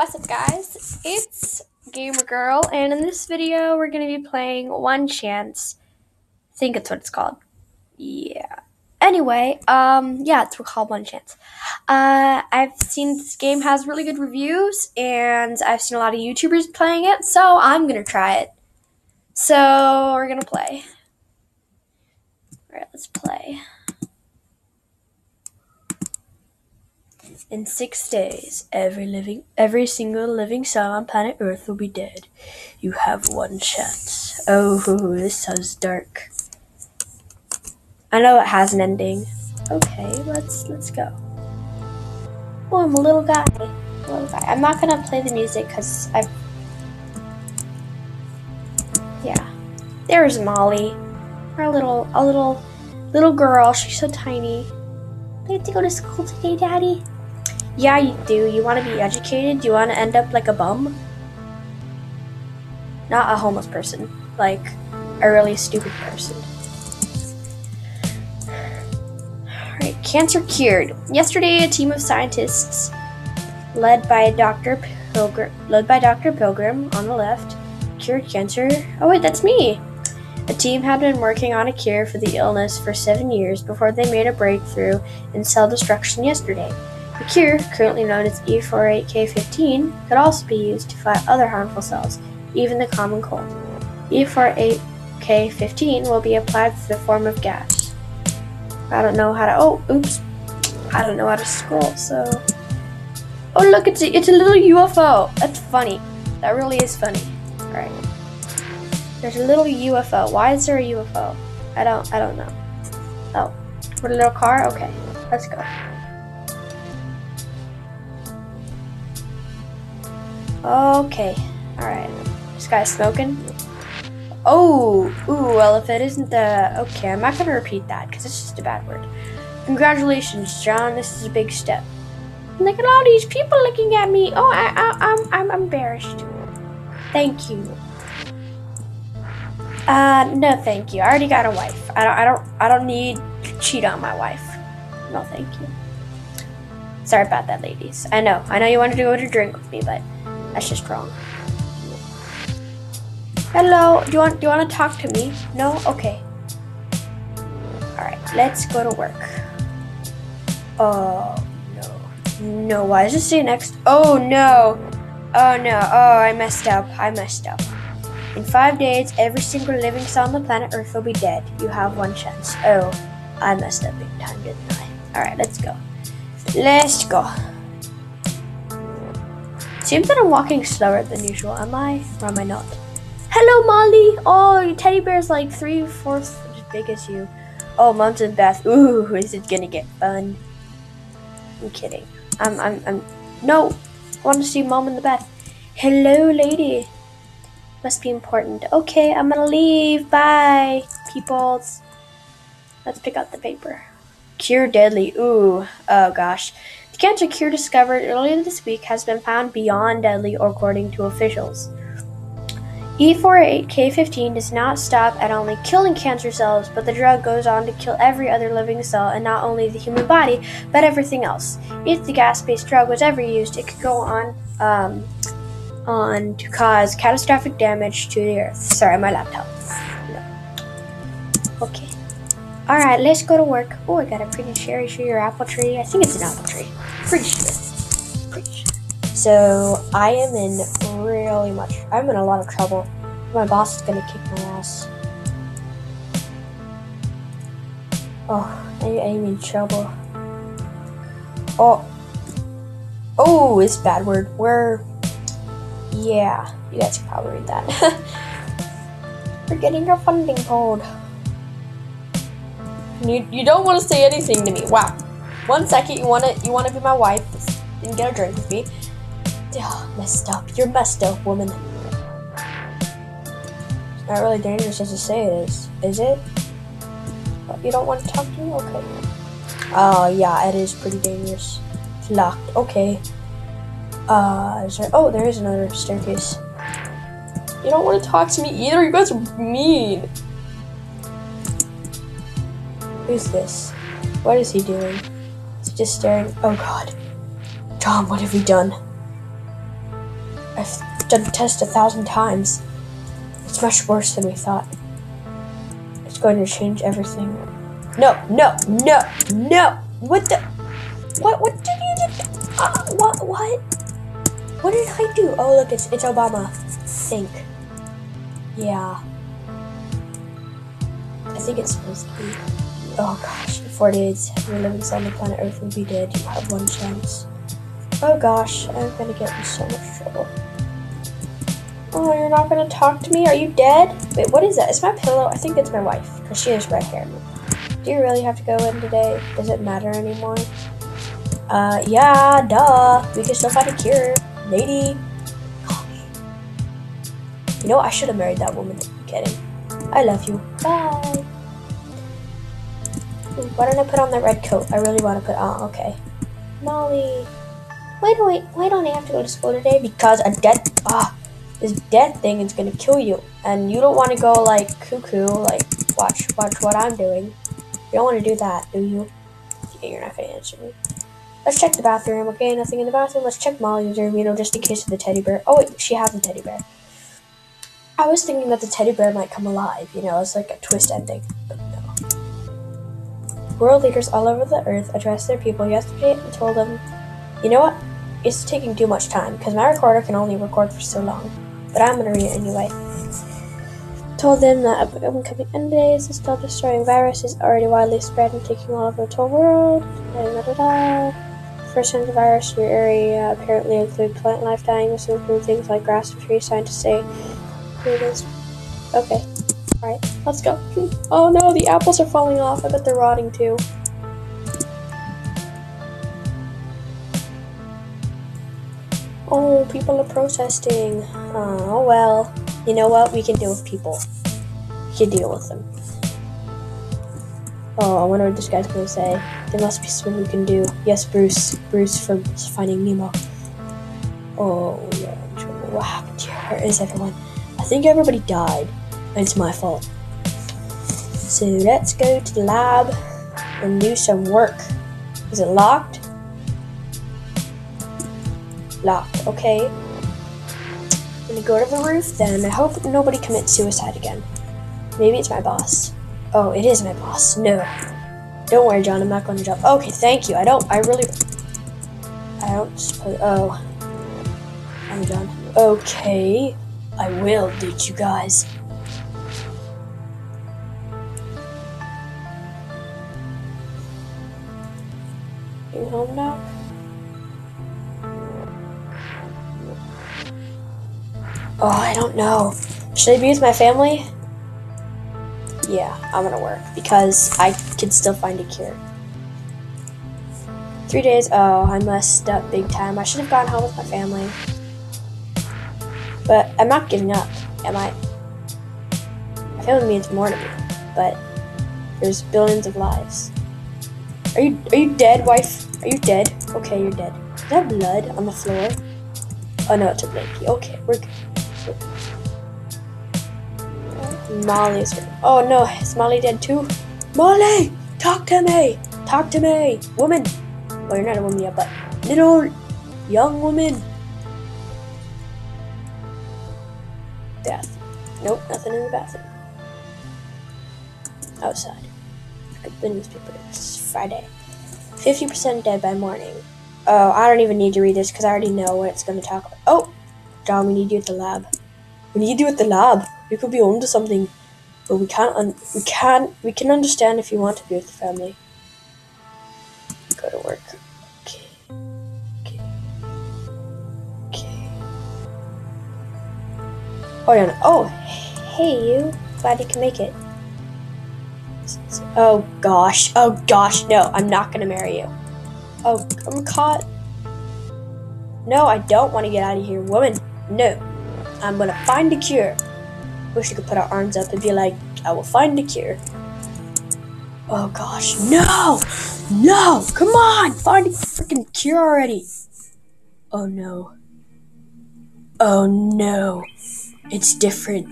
What's up guys? It's Gamer Girl and in this video we're going to be playing One Chance. I think it's what it's called. Yeah. Anyway, um yeah, it's called One Chance. Uh I've seen this game has really good reviews and I've seen a lot of YouTubers playing it, so I'm going to try it. So, we're going to play. All right, let's play. In six days, every living, every single living cell on planet Earth will be dead. You have one chance. Oh, this sounds dark. I know it has an ending. Okay, let's let's go. Oh, I'm a little guy. Little guy. I'm not gonna play the music because I. Yeah, there's Molly, our little a little little girl. She's so tiny. I have to go to school today, Daddy. Yeah, you do. You want to be educated? Do you want to end up like a bum? Not a homeless person, like a really stupid person. Alright, cancer cured. Yesterday, a team of scientists led by Dr. Pilgrim, led by Dr. Pilgrim on the left, cured cancer. Oh wait, that's me. The team had been working on a cure for the illness for seven years before they made a breakthrough in cell destruction yesterday. The cure, currently known as E48K15, could also be used to fight other harmful cells, even the common cold. E48K15 will be applied through the form of gas. I don't know how to. Oh, oops. I don't know how to scroll, so. Oh, look, it's a, it's a little UFO. That's funny. That really is funny. Alright. There's a little UFO. Why is there a UFO? I don't I don't know. Oh. What a little car? Okay. Let's go. Okay. Alright. This guy's smoking. Oh! Ooh, well, if it isn't the. Okay, I'm not gonna repeat that because it's just a bad word. Congratulations, John. This is a big step. Look at all these people looking at me. Oh, I, I, I'm, I'm embarrassed. Thank you. Uh, no, thank you. I already got a wife. I don't, I don't, I don't need to cheat on my wife. No, thank you. Sorry about that, ladies. I know, I know you wanted to go to drink with me, but that's just wrong. Hello, do you want do you want to talk to me? No? Okay. Alright, let's go to work. Oh no. No, why does it say next? Oh no. Oh no. Oh I messed up. I messed up. In five days, every single living cell on the planet Earth will be dead. You have one chance. Oh, I messed up big time, didn't I? Alright, let's go. Let's go. Seems that I'm walking slower than usual. Am I? Or am I not? Hello, Molly! Oh, your teddy bear's like three fourths as big as you. Oh, Mom's and Beth. Ooh, is it gonna get fun? I'm kidding. I'm, I'm, I'm. No! I want to see Mom and the bath. Hello, lady. Must be important. Okay, I'm gonna leave. Bye, peoples. Let's pick up the paper. Cure deadly. Ooh. Oh, gosh cancer cure discovered earlier this week has been found beyond deadly, according to officials. E48K15 does not stop at only killing cancer cells, but the drug goes on to kill every other living cell and not only the human body, but everything else. If the gas-based drug was ever used, it could go on um, on to cause catastrophic damage to the earth. Sorry, my laptop. No. Okay. Alright, let's go to work. Oh, I got a pretty cherry tree or apple tree. I think it's an apple tree. Pretty sure. Pretty sure. So, I am in really much, I'm in a lot of trouble. My boss is gonna kick my ass. Oh, I, I'm in trouble. Oh. Oh, it's bad word. We're. Yeah, you guys can probably read that. We're getting our funding pulled. You, you don't want to say anything to me. Wow. One second, you want to you want to be my wife and get a drink with me. Oh, messed up. You're messed up, woman. It's not really dangerous as you say it is, is it? You don't want to talk to me? Okay. Oh, uh, yeah, it is pretty dangerous. It's locked. Okay. Uh, is there? Oh, there is another staircase. You don't want to talk to me either. You guys are mean. Who's this? What is he doing? Is he just staring? Oh god. Tom, what have we done? I've done the test a thousand times. It's much worse than we thought. It's going to change everything. No, no, no, no! What the? What? What did you do? Uh, what? What? What did I do? Oh, look, it's it's Obama. Think. Yeah. I think it's supposed to be. Oh gosh, in four days, you're living on the planet Earth will be dead. You have one chance. Oh gosh, I'm gonna get in so much trouble. Oh, you're not gonna talk to me? Are you dead? Wait, what is that? It's my pillow. I think it's my wife, because she has red hair. Do you really have to go in today? Does it matter anymore? Uh, yeah, duh. We can still find a cure. Lady. You know, I should have married that woman. Kidding. I love you. Bye. Why don't I put on that red coat? I really want to put on. Okay. Molly. Why do I, why don't I have to go to school today? Because a death, ah, this death thing is gonna kill you. And you don't want to go like cuckoo, like watch, watch what I'm doing. You don't want to do that, do you? You're not gonna answer me. Let's check the bathroom. Okay, nothing in the bathroom. Let's check Molly's room, you know, just in case of the teddy bear. Oh, wait, she has a teddy bear. I was thinking that the teddy bear might come alive, you know, it's like a twist ending, but no. World leaders all over the earth addressed their people yesterday and told them, you know what? It's taking too much time because my recorder can only record for so long. But I'm gonna read it anyway told them that upcoming end days is still destroying virus is already widely spread and taking all over the whole world. Da, da, da, First of virus in your area apparently include plant life dying, which include things like grass and trees. Scientists say, Okay, alright, let's go. Oh no, the apples are falling off. I bet they're rotting too. Oh, people are protesting. Oh well. You know what? We can deal with people. We can deal with them. Oh, I wonder what this guy's gonna say. There must be something we can do. Yes, Bruce. Bruce from Finding Nemo. Oh, yeah. Here? Where is everyone? I think everybody died. It's my fault. So let's go to the lab and do some work. Is it locked? Locked. Okay gonna go to the roof then. I hope nobody commits suicide again. Maybe it's my boss. Oh, it is my boss. No. Don't worry, John. I'm not going to jump. Okay, thank you. I don't. I really. I don't suppose. Oh. I'm done. Okay. I will ditch you guys. You home now? Oh, I don't know. Should I be with my family? Yeah, I'm gonna work because I can still find a cure. Three days. Oh, I messed up big time. I should have gone home with my family. But I'm not giving up, am I? My family means more to me, but there's billions of lives. Are you are you dead, wife? Are you dead? Okay, you're dead. Is that blood on the floor? Oh no, it's a blankie. Okay, we're good. Molly's. Oh no, is Molly dead too? Molly! Talk to me! Talk to me! Woman! Well, you're not a woman yet, but little young woman. Death. Nope, nothing in the bathroom. Outside. The newspaper. It's Friday. 50% dead by morning. Oh, I don't even need to read this because I already know what it's going to talk about. Oh! John, we need you at the lab. We need you at the lab. You could be onto something, but we can't. Un- we can't. We can understand if you want to be with the family. Go to work. Okay. Okay. Okay. Oh yeah. Oh, hey you. Glad you can make it. Oh gosh. Oh gosh. No, I'm not gonna marry you. Oh, I'm caught. No, I don't want to get out of here, woman. No, I'm gonna find a cure. Wish we could put our arms up and be like, I will find a cure. Oh gosh, no! No! Come on! Find a freaking cure already! Oh no. Oh no. It's different.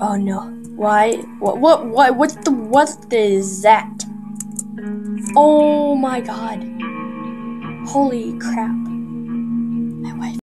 Oh no. Why? What? What? What? What the? What is that? Oh my god. Holy crap.